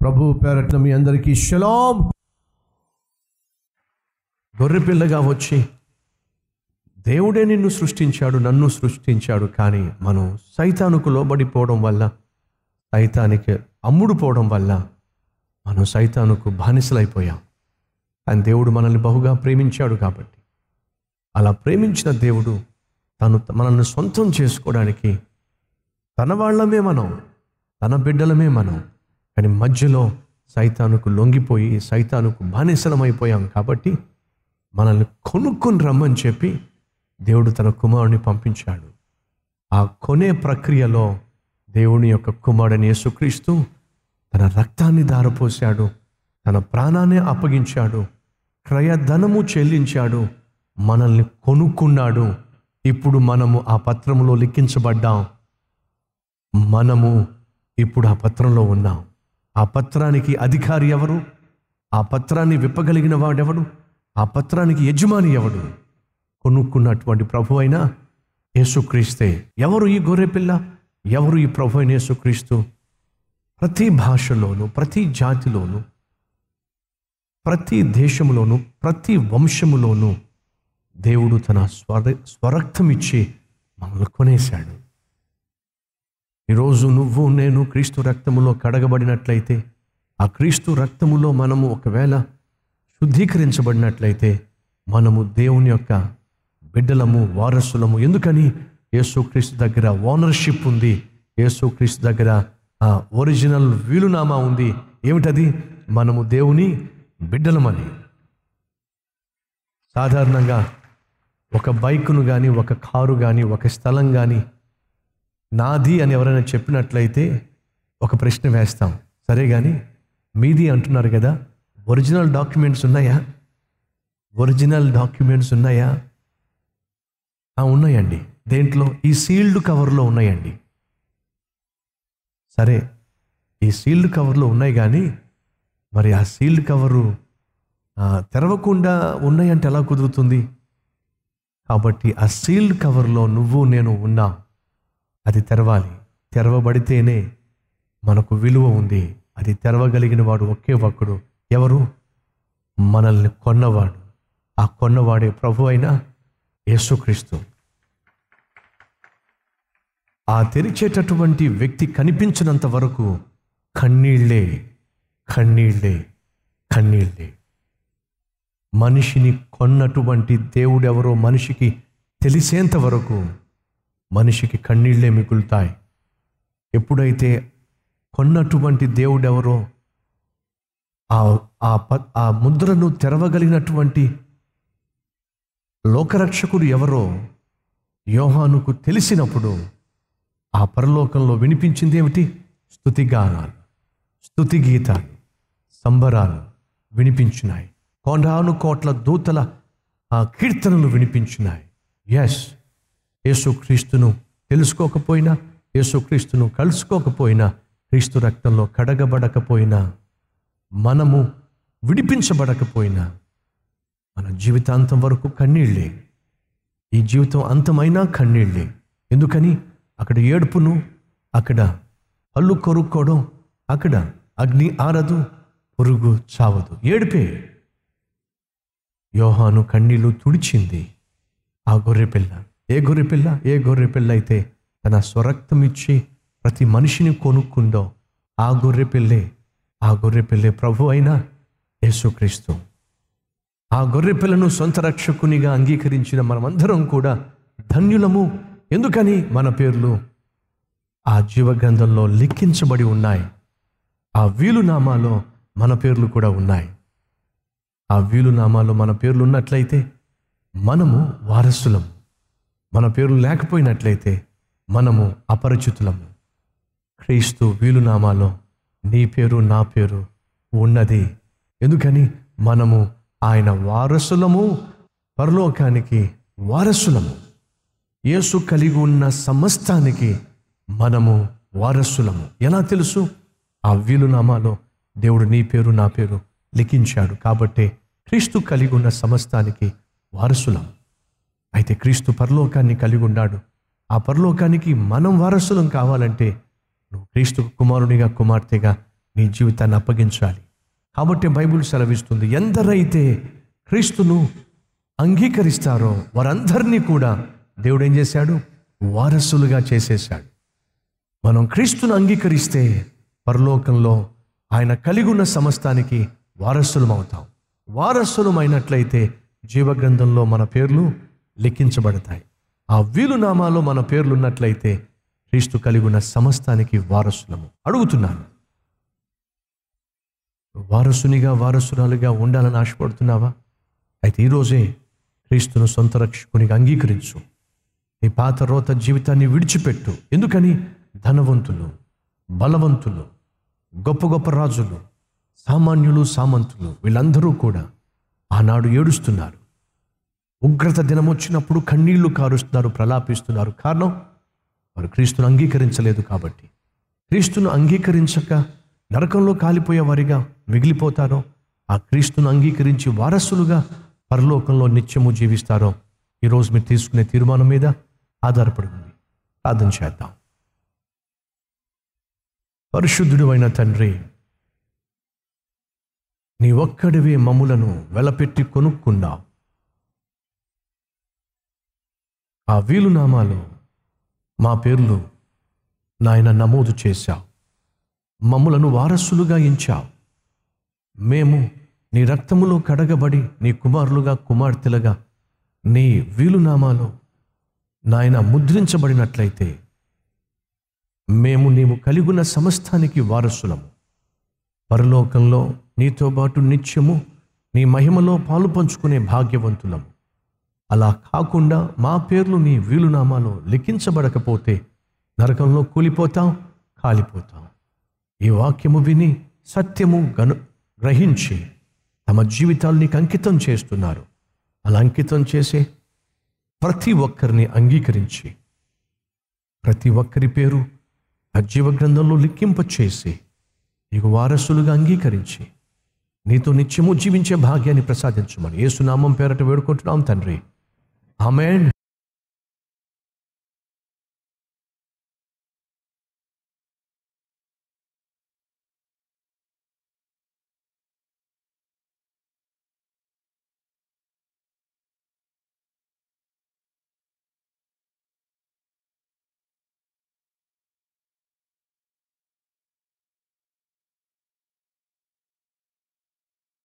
ప్రభు పేరట్ల మీ అందరికీ షలాం గొర్రెపిల్లగా వచ్చి దేవుడే నిన్ను సృష్టించాడు నన్ను సృష్టించాడు కానీ మనం సైతానుకు లోబడిపోవడం వల్ల సైతానికి అమ్ముడుపోవడం వల్ల మనం సైతానుకు బానిసలైపోయాం. కానీ దేవుడు మనల్ని బహుగా ప్రేమించాడు కాబట్టి. అలా ప్రేమించిన దేవుడు తను మనల్ని సొంతం చేసుకోవడానికి తన వాళ్ళమే మనం తన బిడ్డలమే మనం కానీ మధ్యలో సైతానుకు లొంగిపోయి సైతానుకు బానిసలమైపోయాం కాబట్టి మనల్ని కొనుక్కొని రమ్మని చెప్పి దేవుడు తన కుమారుని పంపించాడు. ఆ కొనే ప్రక్రియలో దేవుని యొక్క కుమారుని యేసుక్రీస్తు తన రక్తాన్ని దారపోశాడు తన ప్రాణాన్ని అప్పగించాడు క్రయధనము చెల్లించాడు మనల్ని కొనుక్కున్నాడు. ఇప్పుడు మనము ఆ పత్రంలో లిఖించబడ్డాం. మనము ఇప్పుడు ఆ పత్రంలో ఉన్నాం. ఆ పత్రానికి అధికారి ఎవరు? ఆ పత్రాన్ని విప్పగలిగిన వాడెవడు? ఆ పత్రానికి యజమాని ఎవడు? కొనుక్కున్నటువంటి ప్రభు అయినా యేసుక్రీస్తే. ఎవరు ఈ గొర్రెపిల్ల ఎవరు ఈ ప్రభు అయిన యేసుక్రీస్తు? ప్రతి భాషలోను ప్రతి జాతిలోను ప్రతి దేశంలోనూ ప్రతి వంశములోను దేవుడు తన స్వర స్వరక్తం ఇచ్చి మనల్ని కొనేశాడు. ఈరోజు నువ్వు నేను క్రీస్తు రక్తములో కడగబడినట్లయితే ఆ క్రీస్తు రక్తములో మనము ఒకవేళ శుద్ధీకరించబడినట్లయితే మనము దేవుని యొక్క బిడ్డలము వారసులము. ఎందుకని? యేసుక్రీస్తు దగ్గర ఓనర్షిప్ ఉంది. యేసుక్రీస్తు దగ్గర ఆ ఒరిజినల్ వీలునామా ఉంది. ఏమిటది? మనము దేవుని బిడ్డలమని. సాధారణంగా ఒక బైకును కానీ ఒక కారు కానీ ఒక స్థలం కానీ నాది అని ఎవరైనా చెప్పినట్లయితే ఒక ప్రశ్న వేస్తాం. సరే కానీ మీది అంటున్నారు కదా ఒరిజినల్ డాక్యుమెంట్స్ ఉన్నాయా? ఒరిజినల్ డాక్యుమెంట్స్ ఉన్నాయా? ఉన్నాయండి. దేంట్లో? ఈ సీల్డ్ కవర్లో ఉన్నాయండి. సరే ఈ సీల్డ్ కవర్లో ఉన్నాయి కానీ మరి ఆ సీల్డ్ కవరు తెరవకుండా ఉన్నాయంటే ఎలా కుదురుతుంది? కాబట్టి ఆ సీల్డ్ కవర్లో నువ్వు నేను ఉన్నాం. అది తెరవాలి. తెరవబడితేనే మనకు విలువ ఉంది. అది తెరవగలిగిన వాడు ఒకే ఒక్కడు. ఎవరు? మనల్ని కొన్నవాడు. ఆ కొన్నవాడే ప్రభు అయిన యేసుక్రీస్తు. ఆ తెరిచేటటువంటి వ్యక్తి కనిపించినంత వరకు కన్నీళ్ళే కన్నీళ్ళే కన్నీళ్ళే మనిషిని కొన్నటువంటి దేవుడెవరో మనిషికి తెలిసేంత వరకు మనిషికి కన్నీళ్ళే మిగులుతాయి. ఎప్పుడైతే కొన్నటువంటి దేవుడెవరో ఆ ఆ ప ఆ ముద్రను తెరవగలిగినటువంటి లోకరక్షకుడు ఎవరో యోహానుకు తెలిసినప్పుడు ఆ పరలోకంలో వినిపించింది ఏమిటి? స్థుతిగానాలు స్థుతి గీతాలు సంబరాలు వినిపించినాయి. కొండాను కోట్ల దూతల ఆ కీర్తనలు వినిపించినాయి. ఎస్ యేసుక్రీస్తును తెలుసుకోకపోయినా యేసుక్రీస్తును కలుసుకోకపోయినా క్రీస్తు రక్తంలో కడగబడకపోయినా మనము విడిపించబడకపోయినా మన జీవితాంతం వరకు కన్నీళ్ళే. ఈ జీవితం అంతమైనా కన్నీళ్ళే. ఎందుకని? అక్కడ ఏడుపును అక్కడ పళ్ళు కొరుక్కోవడం అక్కడ అగ్ని ఆరదు పురుగు చావదు. ఏడుపే. యోహాను కన్నీళ్ళు తుడిచింది. ఆ గొర్రెపిల్ల. ఏ గొర్రె పిల్ల ఏ గొర్రె పిల్ల అయితే తన స్వరక్తం ఇచ్చి ప్రతి మనిషిని కొనుక్కుందో ఆ గొర్రె పిల్లే ఆ గొర్రె పిల్లే ప్రభు అయిన యేసుక్రీస్తు. ఆ గొర్రె పిల్లను సొంత రక్షకునిగా అంగీకరించిన మనమందరం కూడా ధన్యులము. ఎందుకని? మన పేర్లు ఆ జీవగ్రంథంలో లిఖించబడి ఉన్నాయి. ఆ వీలునామాలో మన పేర్లు కూడా ఉన్నాయి. ఆ వీలునామాలో మన పేర్లు ఉన్నట్లయితే మనము వారసులము మన పేరు లేకపోయినట్లయితే మనము అపరిచితులము. క్రీస్తు వీలునామాలో నీ పేరు నా పేరు ఉన్నది. ఎందుకని? మనము ఆయన వారసులము పరలోకానికి వారసులము. యేసు కలిగి ఉన్న సమస్తానికి మనము వారసులము. ఎలా తెలుసు? ఆ వీలునామాలో దేవుడు నీ పేరు నా పేరు లిఖించాడు కాబట్టి క్రీస్తు కలిగి ఉన్న సమస్తానికి వారసులం అయితే క్రీస్తు పరలోకాన్ని కలిగి ఉన్నాడు. ఆ పరలోకానికి మనం వారసులం కావాలంటే నువ్వు క్రీస్తు కుమారునిగా కుమార్తెగా నీ జీవితాన్ని అప్పగించాలి. కాబట్టి బైబిల్ సెలవిస్తుంది ఎందరైతే క్రీస్తును అంగీకరిస్తారో వారందరినీ కూడా దేవుడు ఏం చేశాడు? వారసులుగా చేసేశాడు. మనం క్రీస్తును అంగీకరిస్తే పరలోకంలో ఆయన కలిగి ఉన్న సమస్తానికి వారసులం అవుతాం వారసులమైనట్లయితే జీవగ్రంథంలో మన పేర్లు లెక్కించబడతాయి ఆ వీలునామాలో మన పేర్లున్నట్లయితే క్రీస్తు కలిగి ఉన్న సమస్తానికి వారసులము. అడుగుతున్నాను. వారసునిగా వారసురాలుగా ఉండాలని ఆశపడుతున్నావా? అయితే ఈరోజే క్రీస్తును సొంత రక్షకునిగా అంగీకరించు. నీ పాత రోత జీవితాన్ని విడిచిపెట్టు. ఎందుకని? ధనవంతులు బలవంతులు గొప్ప గొప్ప రాజులు సామాన్యులు సామంతులు వీళ్ళందరూ కూడా ఆనాడు ఏడుస్తున్నారు. ఉగ్రత దినం వచ్చినప్పుడు కన్నీళ్ళు కారుస్తున్నారు ప్రలాపిస్తున్నారు. కారణం? వారు క్రీస్తును అంగీకరించలేదు కాబట్టి. క్రీస్తును అంగీకరించక నరకంలో కాలిపోయే వారిగా మిగిలిపోతారో ఆ క్రీస్తును అంగీకరించి వారసులుగా పరలోకంలో నిత్యము జీవిస్తారో ఈరోజు మీరు తీసుకునే తీర్మానం మీద ఆధారపడి ఉంది. ప్రార్థన చేద్దాం. పరిశుద్ధుడు అయిన తండ్రి నీ ఒక్కడివే మమ్ములను వెలపెట్టి కొనుక్కున్నావు. ఆ వీలునామాలో మా పేర్లు నాయన నమోదు చేశావు మమ్ములను వారసులుగా ఎంచావు మేము నీ రక్తములో కడగబడి నీ కుమారులుగా కుమార్తెలుగా నీ వీలునామాలో నాయన ముద్రించబడినట్లయితే మేము నీవు కలిగున్న సమస్తానికి వారసులము. పరలోకంలో నీతో పాటు నిత్యము నీ మహిమలో పాలు పంచుకునే భాగ్యవంతులము. అలా కాకుండా మా పేర్లు నీ వీలునామాలో లిఖించబడకపోతే నరకంలో కూలిపోతాం కాలిపోతాం. ఈ వాక్యము విని సత్యము గను గ్రహించి తమ జీవితాల్ని అంకితం చేస్తున్నారు. అలా అంకితం చేసే ప్రతి ఒక్కరిని అంగీకరించి ప్రతి ఒక్కరి పేరు ఆ జీవ గ్రంథంలో లిఖింప చేసి నీకు వారసులుగా అంగీకరించి నీతో నిత్యము జీవించే భాగ్యాన్ని ప్రసాదించమని ఏసునామం పేరట వేడుకుంటున్నాం తండ్రి. Amen.